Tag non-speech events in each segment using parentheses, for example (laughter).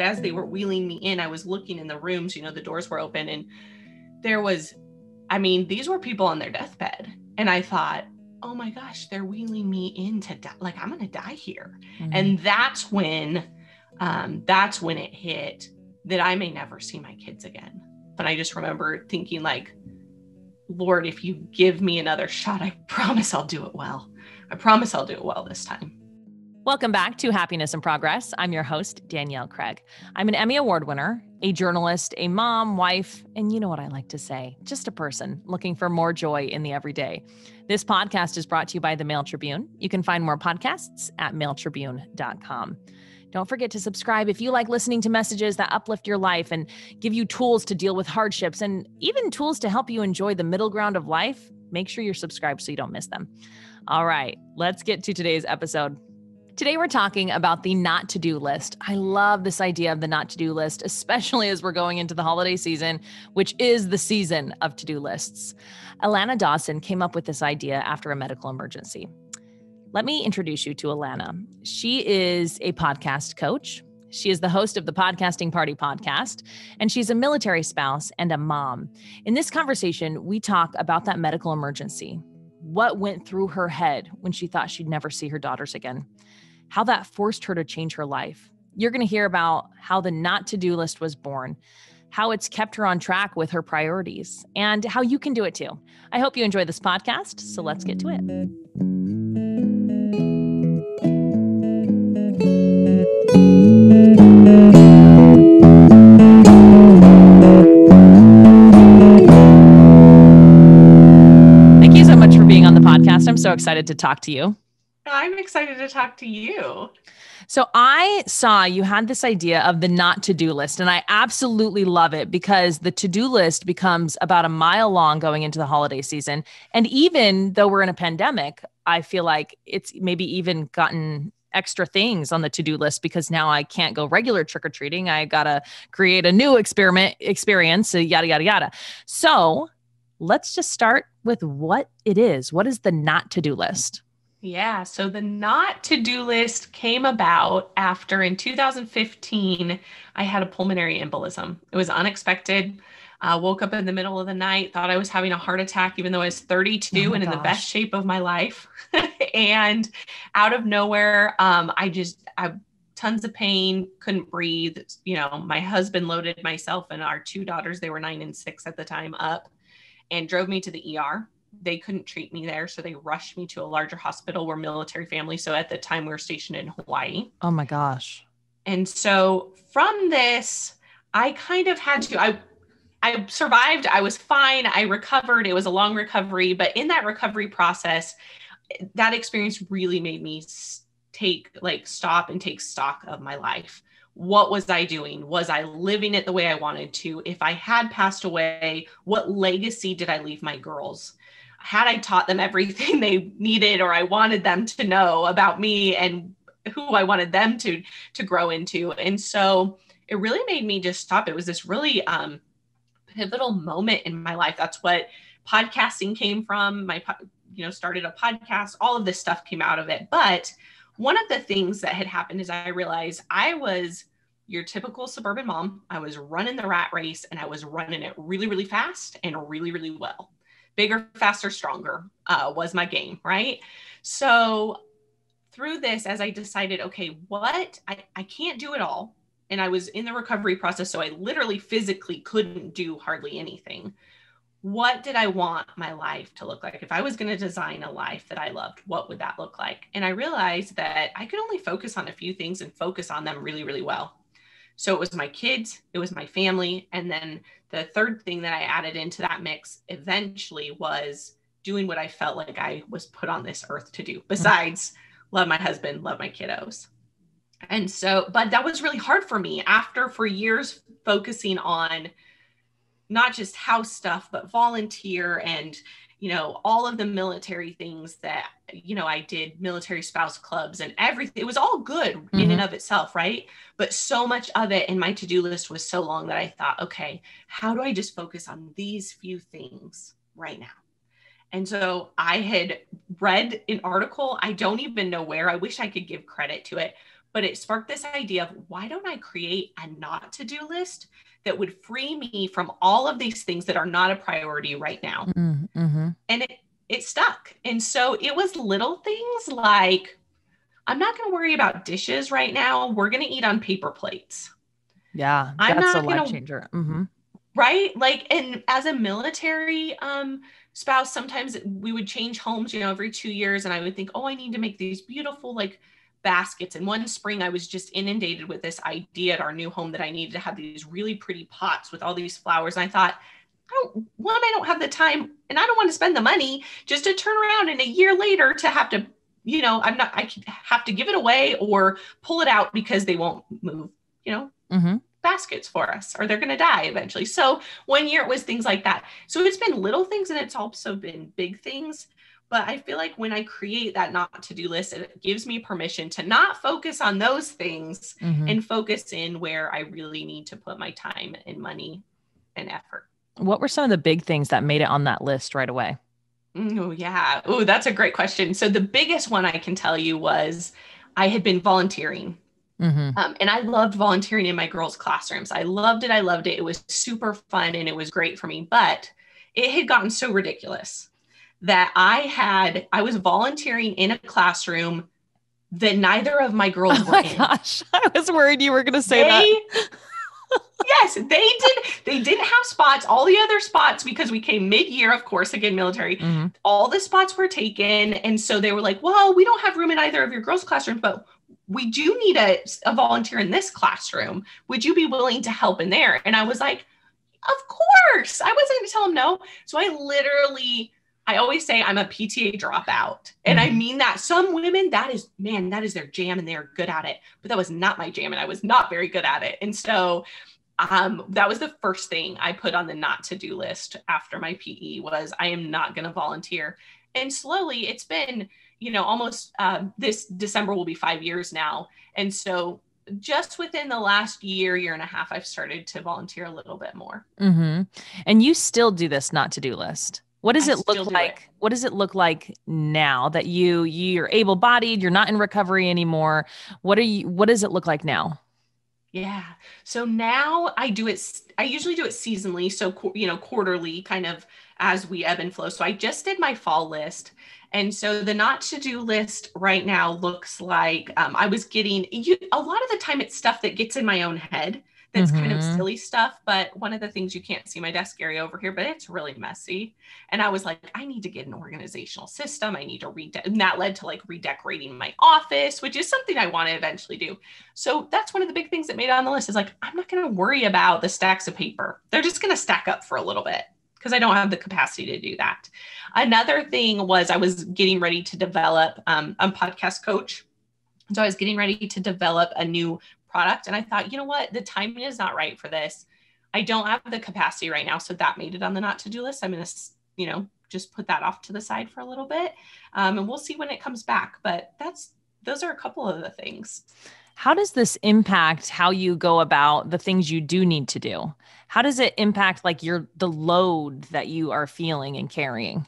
as they were wheeling me in, I was looking in the rooms, you know, the doors were open and there was, I mean, these were people on their deathbed. And I thought, oh my gosh, they're wheeling me in to die. Like I'm going to die here. Mm-hmm. And that's when, um, that's when it hit that I may never see my kids again. But I just remember thinking like, Lord, if you give me another shot, I (laughs) promise I'll do it well. I promise I'll do it well this time. Welcome back to Happiness in Progress. I'm your host, Danielle Craig. I'm an Emmy Award winner, a journalist, a mom, wife, and you know what I like to say just a person looking for more joy in the everyday. This podcast is brought to you by the Mail Tribune. You can find more podcasts at mailtribune.com. Don't forget to subscribe if you like listening to messages that uplift your life and give you tools to deal with hardships and even tools to help you enjoy the middle ground of life. Make sure you're subscribed so you don't miss them. All right, let's get to today's episode. Today, we're talking about the not to do list. I love this idea of the not to do list, especially as we're going into the holiday season, which is the season of to do lists. Alana Dawson came up with this idea after a medical emergency. Let me introduce you to Alana. She is a podcast coach. She is the host of the Podcasting Party podcast, and she's a military spouse and a mom. In this conversation, we talk about that medical emergency, what went through her head when she thought she'd never see her daughters again how that forced her to change her life. You're going to hear about how the not to do list was born, how it's kept her on track with her priorities, and how you can do it too. I hope you enjoy this podcast. So let's get to it. Thank you so much for being on the podcast. I'm so excited to talk to you. I'm excited to talk to you. So I saw you had this idea of the not to do list, and I absolutely love it because the to do list becomes about a mile long going into the holiday season. And even though we're in a pandemic, I feel like it's maybe even gotten extra things on the to-do list because now I can't go regular trick-or-treating. I gotta create a new experiment experience, uh, yada yada yada. So let's just start with what it is. What is the not to-do list? Yeah. So the not to do list came about after in 2015, I had a pulmonary embolism. It was unexpected. I uh, woke up in the middle of the night, thought I was having a heart attack, even though I was 32 oh and gosh. in the best shape of my life. (laughs) and out of nowhere, um, I just, I, tons of pain, couldn't breathe. You know, my husband loaded myself and our two daughters, they were nine and six at the time, up and drove me to the ER they couldn't treat me there. So they rushed me to a larger hospital where military family. So at the time we were stationed in Hawaii. Oh my gosh. And so from this, I kind of had to, I, I survived. I was fine. I recovered. It was a long recovery, but in that recovery process, that experience really made me take like stop and take stock of my life. What was I doing? Was I living it the way I wanted to? If I had passed away, what legacy did I leave my girls? Had I taught them everything (laughs) they needed or I wanted them to know about me and who I wanted them to to grow into. And so it really made me just stop. It was this really um, pivotal moment in my life. That's what podcasting came from. My you know started a podcast. All of this stuff came out of it. But one of the things that had happened is I realized I was your typical suburban mom. I was running the rat race and I was running it really, really fast and really, really well bigger, faster, stronger uh, was my game, right? So through this, as I decided, okay, what I, I can't do it all. And I was in the recovery process. So I literally physically couldn't do hardly anything. What did I want my life to look like? If I was going to design a life that I loved, what would that look like? And I realized that I could only focus on a few things and focus on them really, really well. So it was my kids, it was my family, and then the third thing that I added into that mix eventually was doing what I felt like I was put on this earth to do, besides love my husband, love my kiddos. And so, but that was really hard for me after for years focusing on not just house stuff, but volunteer and you know, all of the military things that, you know, I did military spouse clubs and everything. It was all good mm-hmm. in and mm-hmm. of itself, right? But so much of it in my to do list was so long that I thought, okay, how do I just focus on these few things right now? And so I had read an article, I don't even know where, I wish I could give credit to it, but it sparked this idea of why don't I create a not to do list that would free me from all of these things that are not a priority right now. Mm-hmm. And it, it stuck. And so it was little things like, I'm not going to worry about dishes right now. We're going to eat on paper plates. Yeah, I'm that's not a life gonna- changer. Mm-hmm. right like and as a military um spouse sometimes we would change homes you know every two years and i would think oh i need to make these beautiful like baskets and one spring i was just inundated with this idea at our new home that i needed to have these really pretty pots with all these flowers and i thought I don't, one i don't have the time and i don't want to spend the money just to turn around and a year later to have to you know i'm not i have to give it away or pull it out because they won't move you know Mm-hmm. baskets for us or they're going to die eventually. So one year it was things like that. So it's been little things and it's also been big things. But I feel like when I create that not to do list, it gives me permission to not focus on those things Mm-hmm. and focus in where I really need to put my time and money and effort. What were some of the big things that made it on that list right away? Oh, yeah. Oh, that's a great question. So the biggest one I can tell you was I had been volunteering Mm-hmm. Um, and I loved volunteering in my girls' classrooms. I loved it. I loved it. It was super fun and it was great for me. But it had gotten so ridiculous that I had, I was volunteering in a classroom that neither of my girls Oh were my in. gosh, (laughs) I was worried you were going to say that. (laughs) Yes, they did. They didn't have spots. All the other spots, because we came mid-year, of course, again, military, Mhm. all the spots were taken. And so they were like, well, we don't have room in either of your girls' classrooms, but we do need a, a volunteer in this classroom. Would you be willing to help in there? And I was like, of course. I wasn't going to tell them no. So I literally, I always say I'm a PTA dropout. And I Mhm. mean that. Some women, that is, man, that is their jam and they're good at it. But that was not my jam and I was not very good at it. And so um, that was the first thing I put on the not to do list after my PE was I am not going to volunteer. And slowly it's been, you know, almost uh, this December will be five years now. And so just within the last year, year and a half, I've started to volunteer a little bit more. Mm-hmm. And you still do this not to do list. What does I it look do like? What does it look like now that you you're able bodied, you're not in recovery anymore? What are you what does it look like now? Yeah. So now I do it, I usually do it seasonally. So, you know, quarterly kind of as we ebb and flow. So I just did my fall list. And so the not to do list right now looks like um, I was getting you, a lot of the time it's stuff that gets in my own head that's kind of Mhm. silly stuff. But one of the things you can't see my desk area over here, but it's really messy. And I was like, I need to get an organizational system. I need to read, and that led to like redecorating my office, which is something I want to eventually do. So that's one of the big things that made it on the list is like, I'm not going to worry about the stacks of paper. They're just going to stack up for a little bit because I don't have the capacity to do that. Another thing was I was getting ready to develop, um, I'm podcast coach. So I was getting ready to develop a new product. And I thought, you know what? The timing is not right for this. I don't have the capacity right now. So that made it on the not to do list. I'm going to, you know, just put that off to the side for a little bit. Um, and we'll see when it comes back. But that's, those are a couple of the things. How does this impact how you go about the things you do need to do? How does it impact like your the load that you are feeling and carrying?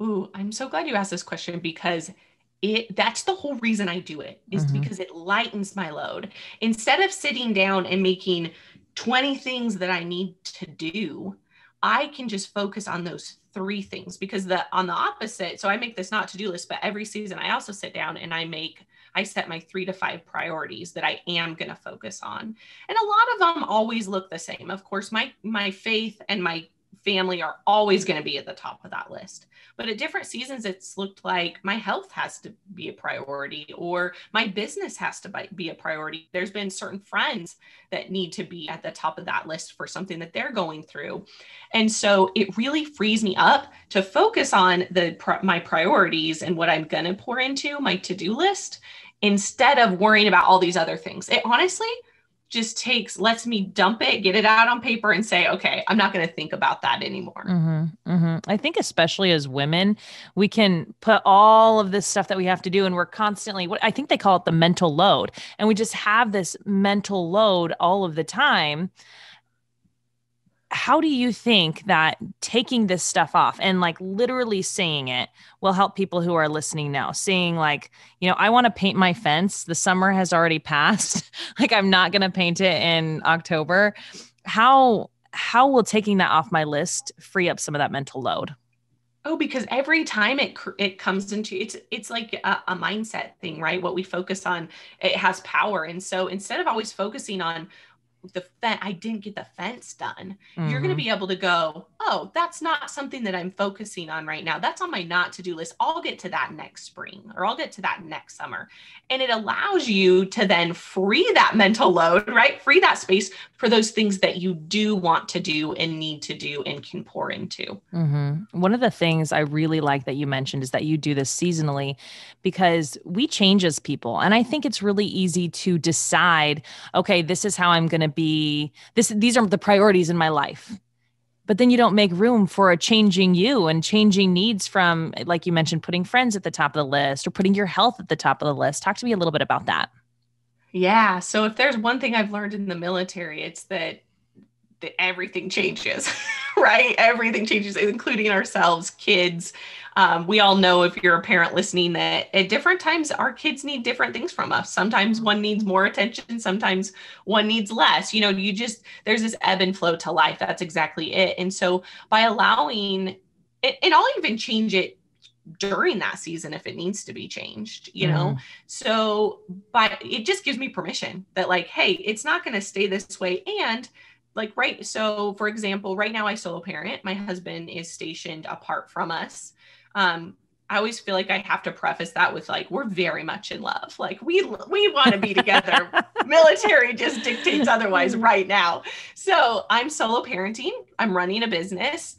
Ooh, I'm so glad you asked this question because it that's the whole reason I do it is Mhm. because it lightens my load. Instead of sitting down and making 20 things that I need to do, I can just focus on those three things because the on the opposite, so I make this not to-do list, but every season I also sit down and I make I set my 3 to 5 priorities that I am going to focus on. And a lot of them always look the same. Of course, my my faith and my family are always going to be at the top of that list. But at different seasons, it's looked like my health has to be a priority or my business has to be a priority. There's been certain friends that need to be at the top of that list for something that they're going through. And so it really frees me up to focus on the my priorities and what I'm going to pour into my to-do list instead of worrying about all these other things. It honestly just takes lets me dump it, get it out on paper and say, "Okay, I'm not going to think about that anymore." hmm hmm I think, especially as women, we can put all of this stuff that we have to do, and we're constantly, what I think they call it the mental load. And we just have this mental load all of the time. How do you think that taking this stuff off and like literally saying it will help people who are listening now? Saying like you know i want to paint my fence. The summer has already (laughs) passed. Like i'm not going to paint it in october. How how will taking that off my list free up some of that mental load? Oh, because every time it it comes into it's it's like a, a, mindset thing, right? What we focus on, it has power. And so instead of always focusing on the fence, I didn't get the fence done. Mm-hmm. You're going to be able to go, oh, that's not something that I'm focusing on right now. That's on my not to do list. I'll get to that next spring or I'll get to that next summer. And it allows you to then free that mental load, right? Free that space for those things that you do want to do and need to do and can pour into. Mm-hmm. One of the things I really like that you mentioned is that you do this seasonally because we change as people. And I think it's really easy to decide, okay, this is how I'm going to be this these are the priorities in my life. But then you don't make room for a changing you and changing needs from like you mentioned putting friends at the top of the list or putting your health at the top of the list. Talk to me a little bit about that. Yeah. So if there's one thing i've learned in the military it's that that everything changes (laughs) right everything changes including ourselves kids um, we all know if you're a parent listening that at different times our kids need different things from us. Sometimes one needs more attention, sometimes one needs less. You know, you just, there's this ebb and flow to life. That's exactly it. And so by allowing it, and I'll even change it during that season if it needs to be changed you know mm. so but it just gives me permission that like hey it's not going to stay this way and like right so for example right now i solo parent my husband is stationed apart from us um, I always feel like I have to preface that with like we're very much in love. Like we we want to be together. (laughs) Military just dictates otherwise (laughs) right now. So I'm solo parenting. I'm running a business.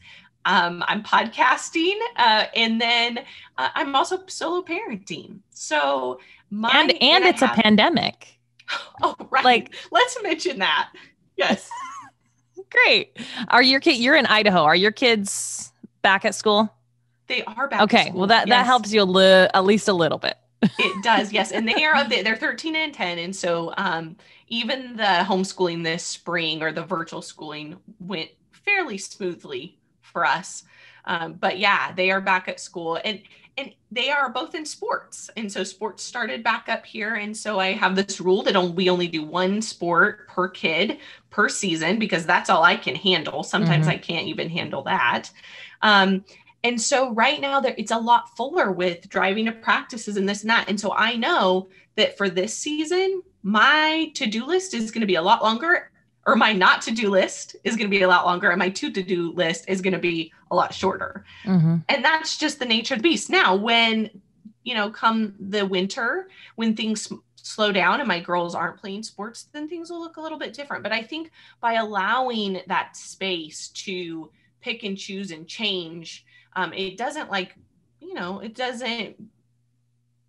Um, I'm podcasting, uh, and then uh, I'm also solo parenting. So my and and it's have, a pandemic. (laughs) Oh right. Like let's mention that. Yes. Great. Are your kid? You're in Idaho. Are your kids back at school? They are back. Okay, well that yes. that helps you a li- at least a little bit. it does, yes, and they are the, they're 13 and 10, and so um, even the homeschooling this spring or the virtual schooling went fairly smoothly for us. Um, but yeah, they are back at school, and and they are both in sports, and so sports started back up here, and so I have this rule that we only do one sport per kid per season because that's all I can handle. Sometimes mm-hmm. I can't even handle that. Um, and so right now there it's a lot fuller with driving to practices and this and that. And so I know that for this season, my to-do list is going to be a lot longer or my not to-do list is going to be a lot longer and my to-to-do list is going to be a lot shorter. Mm-hmm. And that's just the nature of the beast. Now, when you know, come the winter, when things slow down and my girls aren't playing sports, then things will look a little bit different. But I think by allowing that space to pick and choose and change um, it doesn't like you know it doesn't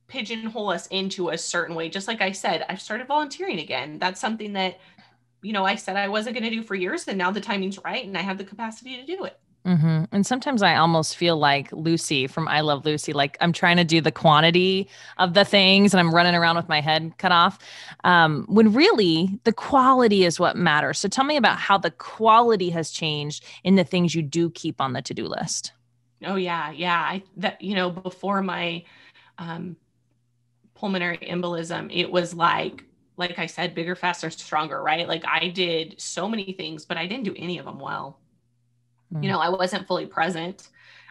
pigeonhole us into a certain way just like i said i've started volunteering again that's something that you know i said i wasn't going to do for years and now the timing's right and i have the capacity to do it Mm-hmm. And sometimes I almost feel like Lucy from I Love Lucy. Like I'm trying to do the quantity of the things and I'm running around with my head cut off. Um, when really the quality is what matters. So tell me about how the quality has changed in the things you do keep on the to do list. Oh yeah, yeah. I that you know before my um, pulmonary embolism, it was like like I said, bigger, faster, stronger, right? Like I did so many things, but I didn't do any of them well. Mm. You know, I wasn't fully present.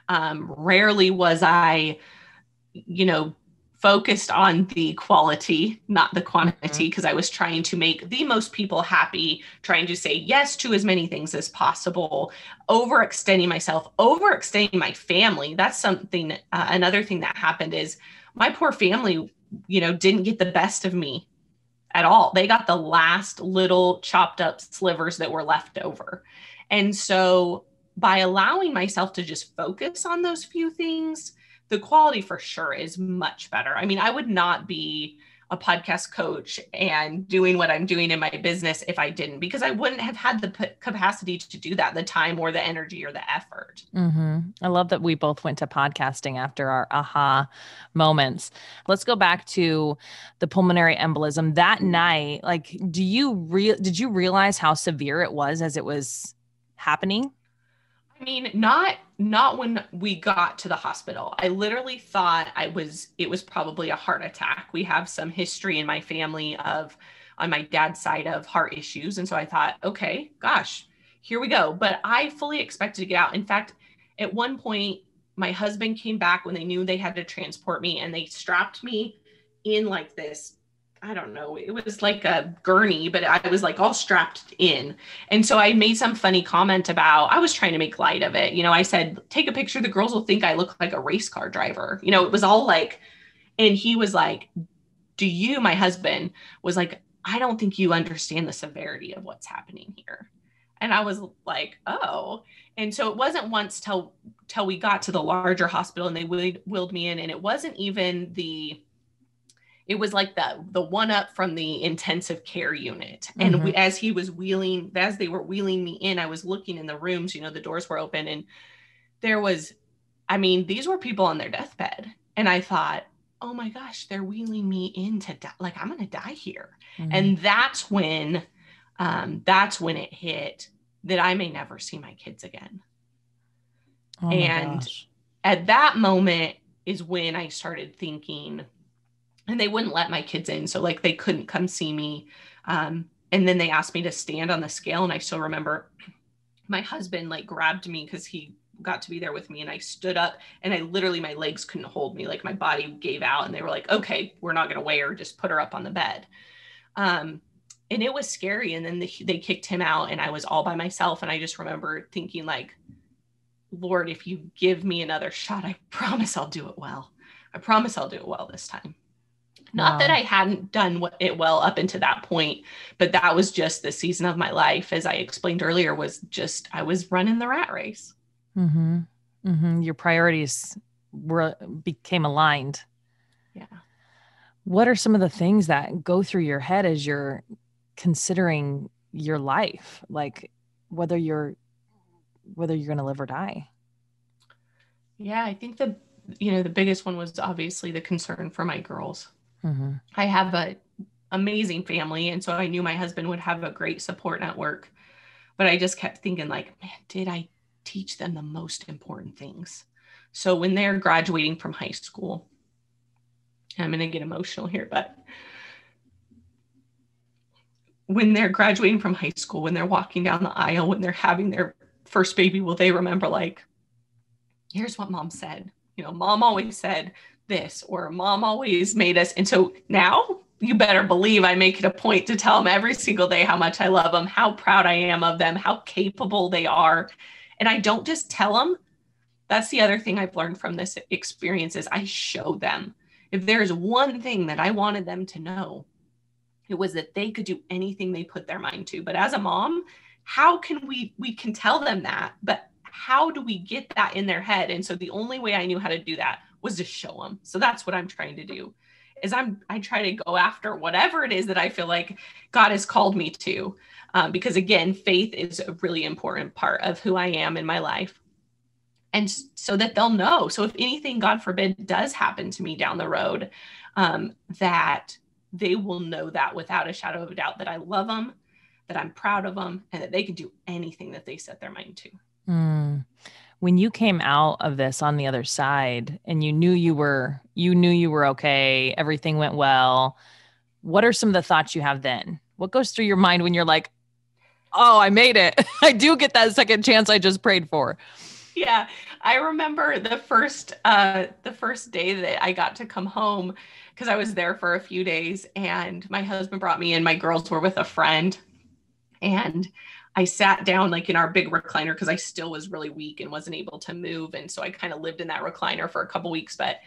Um, rarely was I, you know, focused on the quality, not the quantity, because mm-hmm. I was trying to make the most people happy, trying to say yes to as many things as possible, overextending myself, overextending my family. That's something, uh, another thing that happened is my poor family, you know, didn't get the best of me at all. They got the last little chopped up slivers that were left over. And so by allowing myself to just focus on those few things, the quality for sure is much better. I mean, I would not be a podcast coach and doing what I'm doing in my business if I didn't, because I wouldn't have had the p- capacity to do that, the time or the energy or the effort. Mm-hmm. I love that we both went to podcasting after our aha moments. Let's go back to the pulmonary embolism that night. Like, do you real did you realize how severe it was as it was happening? I mean, not not when we got to the hospital. I literally thought I was it was probably a heart attack. We have some history in my family of on my dad's side of heart issues and so I thought, okay, gosh, here we go. But I fully expected to get out. In fact, at one point my husband came back when they knew they had to transport me and they strapped me in like this I don't know, it was like a gurney, but I was like all strapped in. And so I made some funny comment about, I was trying to make light of it. You know, I said, take a picture. The girls will think I look like a race car driver. You know, it was all like, and he was like, do you, my husband, was like, I don't think you understand the severity of what's happening here. And I was like, oh. And so it wasn't once till till we got to the larger hospital and they wheeled, wheeled me in. And it wasn't even the it was like the the one up from the intensive care unit and mm-hmm. we, as he was wheeling as they were wheeling me in i was looking in the rooms you know the doors were open and there was i mean these were people on their deathbed and i thought oh my gosh they're wheeling me in to die like i'm gonna die here mm-hmm. and that's when um that's when it hit that i may never see my kids again oh and gosh. at that moment is when i started thinking and they wouldn't let my kids in so like they couldn't come see me. Um, and then they asked me to stand on the scale and i still remember my husband like grabbed me because he got to be there with me and i stood up and i literally my legs couldn't hold me. Like my body gave out and they were like okay we're not going to weigh her just put her up on the bed. Um, and it was scary and then they, they kicked him out and i was all by myself and i just remember thinking like lord if you give me another shot i (laughs) promise i'll do it well. I promise i'll do it well this time not wow. that I hadn't done it well up into that point, but that was just the season of my life, as I explained earlier, was just I was running the rat race. Mm-hmm. Mm-hmm. Your priorities were became aligned. Yeah. What are some of the things that go through your head as you're considering your life, like whether you're whether you're going to live or die? Yeah, I think the you know the biggest one was obviously the concern for my girls Mm-hmm. I have a amazing family, and so I knew my husband would have a great support network. But I just kept thinking, like, man, did I teach them the most important things? So when they're graduating from high school, I'm going to get emotional here, but when they're graduating from high school, when they're walking down the aisle, when they're having their first baby, will they remember, like, here's what mom said? You know, mom always said, this or mom always made us and so now you better believe I make it a point to tell them every single day how much I love them, how proud I am of them, how capable they are. And I don't just tell them. That's the other thing I've learned from this experience is I show them. If there is one thing that I wanted them to know, it was that they could do anything they put their mind to. But as a mom, how can we we can tell them that, but how do we get that in their head? And so the only way I knew how to do that was to show them. So that's what I'm trying to do is I'm I try to go after whatever it is that I feel like God has called me to. Um, because again, faith is a really important part of who I am in my life. And so that they'll know. So if anything, God forbid, does happen to me down the road, um, that they will know that without a shadow of a doubt that I love them, that I'm proud of them, and that they can do anything that they set their mind to. Mm when you came out of this on the other side and you knew you were you knew you were okay everything went well what are some of the thoughts you have then? What goes through your mind when you're like oh i made it. (laughs) I do get that second chance i just prayed for. Yeah i remember the first uh the first day that i got to come home because i was there for a few days and my husband brought me and my girls were with a friend and I sat down like in our big recliner because I still was really weak and wasn't able to move. And so I kind of lived in that recliner for a couple weeks. But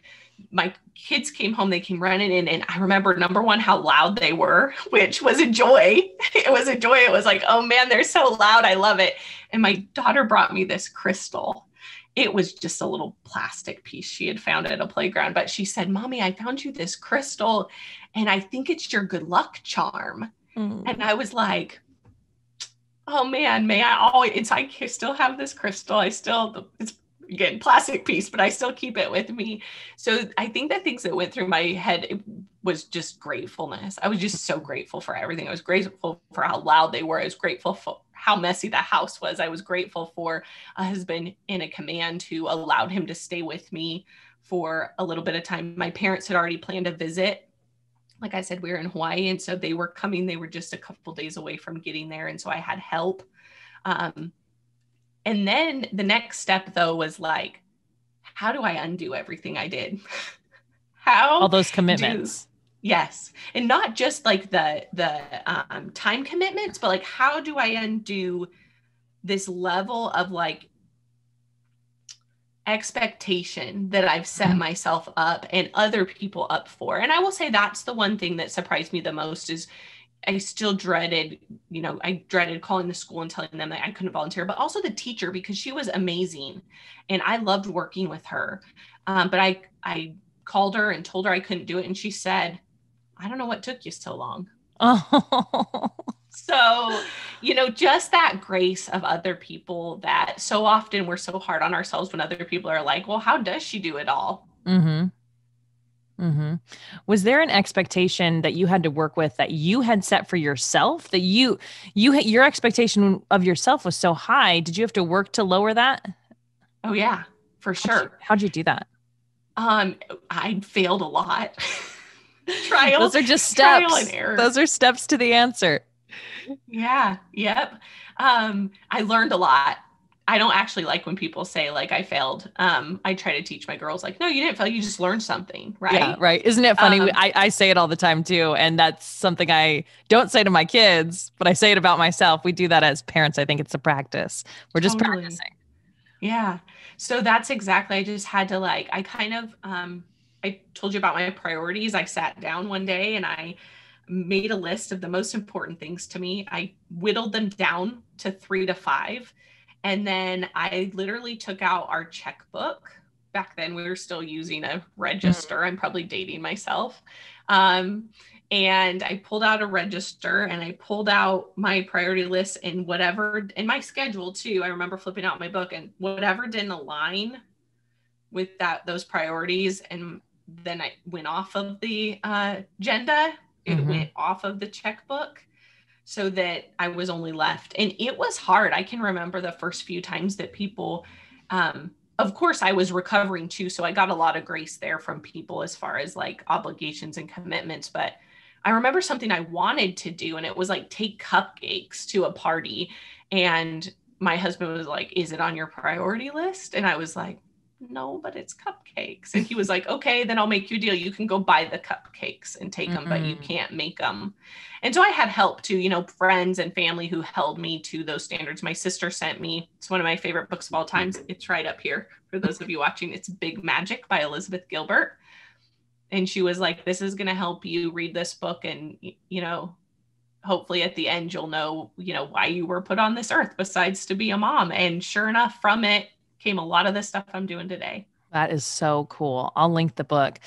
my kids came home, they came running in, and I remember number one, how loud they were, (laughs) which was a joy. (laughs) It was a joy. It was like, oh man, they're so loud. I love it. And my daughter brought me this crystal. It was just a little plastic piece she had found at a playground. But she said, Mommy, I found you this crystal, and I think it's your good luck charm. Mm. And I was like, oh man, may I always, it's, I still have this crystal. I still, it's again, plastic piece, but I still keep it with me. So I think the things that went through my head was just gratefulness. I was just so grateful for everything. I was grateful for how loud they were. I was grateful for how messy the house was. I was grateful for a husband in a command who allowed him to stay with me for a little bit of time. My parents had already planned a visit. Like I said, we were in Hawaii, and so they were coming. They were just a couple days away from getting there, and so I had help. Um, and then the next step, though, was like, how do I undo everything I did? (laughs) how all those commitments? Do, yes, and not just like the the um, time commitments, but like how do I undo this level of like expectation that I've set mm-hmm. myself up and other people up for. And I will say that's the one thing that surprised me the most is I still dreaded, you know, I dreaded calling the school and telling them that I couldn't volunteer, but also the teacher because she was amazing and I loved working with her. Um, but I I called her and told her I couldn't do it, and she said, "I don't know what took you so long." (laughs) Oh. So you know just that grace of other people that so often we're so hard on ourselves when other people are like well how does she do it all mm-hmm. Mm-hmm. Was there an expectation that you had to work with that you had set for yourself that you you your expectation of yourself was so high? Did you have to work to lower that? Oh yeah, for sure. How'd you, how'd you do that? Um, I failed a lot. (laughs) trial. Those are just steps. Those are steps to the answer. Yeah. Yep. Um, I learned a lot I don't actually like when people say like I failed. Um, I try to teach my girls like, no, you didn't fail. You just learned something, right? Yeah, right. Isn't it funny? Um, I, I say it all the time too, and that's something I don't say to my kids, but I say it about myself. We do that as parents. I think it's a practice. We're just totally. practicing. Yeah. So that's exactly. I just had to like. I kind of. Um, I told you about my priorities. I sat down one day and I made a list of the most important things to me. I whittled them down to three to five and then I literally took out our checkbook. Back then, we were still using a register. Mm-hmm. I'm probably dating myself. Um, and I pulled out a register and I pulled out my priority list and whatever in my schedule too. I remember flipping out my book and whatever didn't align with that those priorities and then I went off of the uh, agenda. It mm-hmm. went off of the checkbook so that I was only left. And it was hard. I can remember the first few times that people, um, of course, I was recovering too. So I got a lot of grace there from people as far as like obligations and commitments. But I remember something I wanted to do, and it was like take cupcakes to a party. And my husband was like, Is it on your priority list? And I was like, no, but it's cupcakes. And he was like, okay, then I'll make you a deal. You can go buy the cupcakes and take them, mm-hmm. but you can't make them. And so I had help too, you know, friends and family who held me to those standards. My sister sent me, it's one of my favorite books of all times. It's right up here for those of you watching. It's Big Magic by Elizabeth Gilbert. And she was like, this is going to help you read this book and, you know, hopefully at the end you'll know you know why you were put on this earth besides to be a mom and sure enough from it came a lot of the stuff I'm doing today. That is so cool. I'll link the book.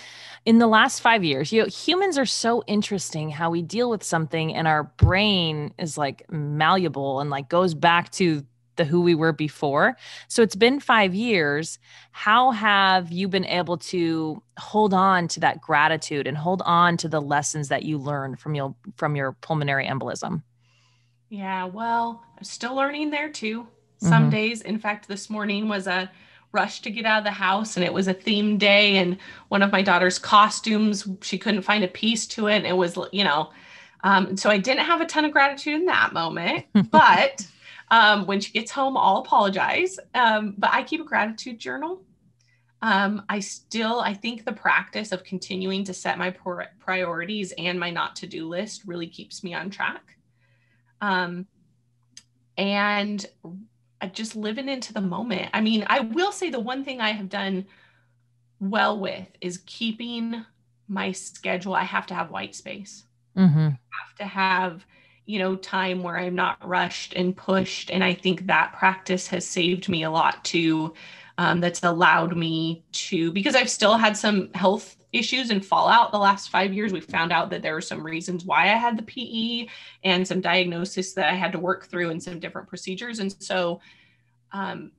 In the last five years, you know, humans are so interesting how we deal with something and our brain is like malleable and like goes back to the who we were before. So it's been five years. How have you been able to hold on to that gratitude and hold on to the lessons that you learned from your from your pulmonary embolism? Yeah, well, I'm still learning there too some mm-hmm. days. In fact, this morning was a rush to get out of the house and it was a theme day and one of my daughter's costumes she couldn't find a piece to it and it was you know um, so i didn't have a ton of gratitude in that moment (laughs) but um, when she gets home i'll apologize um, but i keep a gratitude journal um, i still i think the practice of continuing to set my priorities and my not to do list really keeps me on track um, just living into the moment. I mean, I will say the one thing I have done well with is keeping my schedule. I have to have white space. Mm-hmm. I have to have, you know, time where I'm not rushed and pushed. And I think that practice has saved me a lot too. Um, that's allowed me to, because I've still had some health issues and fallout the last five years. We found out that there were some reasons why I had the PE and some diagnosis that I had to work through and some different procedures. And so, um,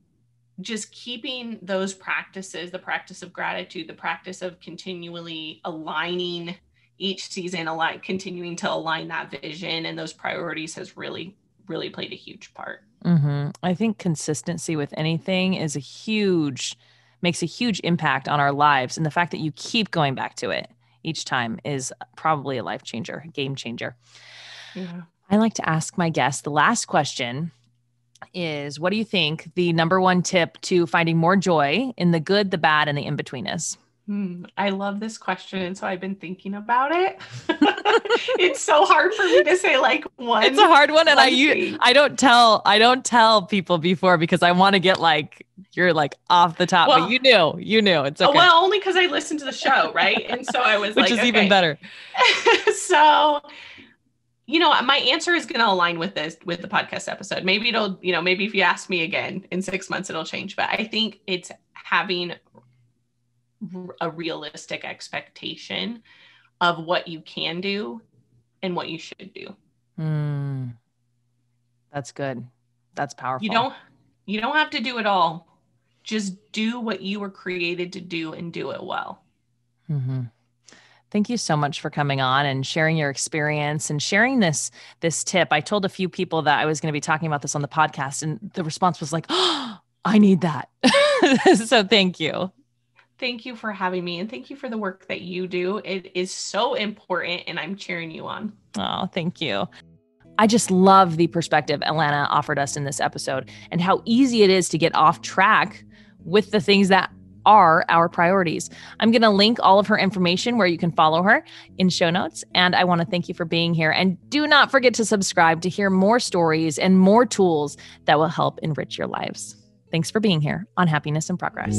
just keeping those practices, the practice of gratitude, the practice of continually aligning each season, align, continuing to align that vision and those priorities has really really played a huge part. Mm-hmm. I think consistency with anything is a huge, makes a huge impact on our lives. And the fact that you keep going back to it each time is probably a life changer, game changer. Yeah. I like to ask my guests the last question is what do you think the number one tip to finding more joy in the good, the bad, and the in between is? Hmm, I love this question. And so I've been thinking about it. (laughs) it's so hard for me to say like one. It's a hard one. And I you I don't tell I don't tell people before because I want to get like you're like off the top. Well, but you knew, you knew it's okay. Well, only because I listened to the show, right? And so I was (laughs) Which like, is okay. even better. (laughs) so you know, my answer is going to align with this with the podcast episode. Maybe it'll, you know, maybe if you ask me again in 6 months it'll change, but I think it's having a realistic expectation of what you can do and what you should do. Mm, that's good. That's powerful. You don't you don't have to do it all. Just do what you were created to do and do it well. Mm-hmm. Thank you so much for coming on and sharing your experience and sharing this this tip. I told a few people that I was going to be talking about this on the podcast, and the response was like, "Oh, (gasps) I need that." (laughs) so thank you. Thank you for having me, and thank you for the work that you do. It is so important, and I'm cheering you on. Oh, thank you. I just love the perspective Alana offered us in this episode and how easy it is to get off track with the things that are our priorities. I'm going to link all of her information where you can follow her in show notes. And I want to thank you for being here. And do not forget to subscribe to hear more stories and more tools that will help enrich your lives. Thanks for being here on Happiness in Progress.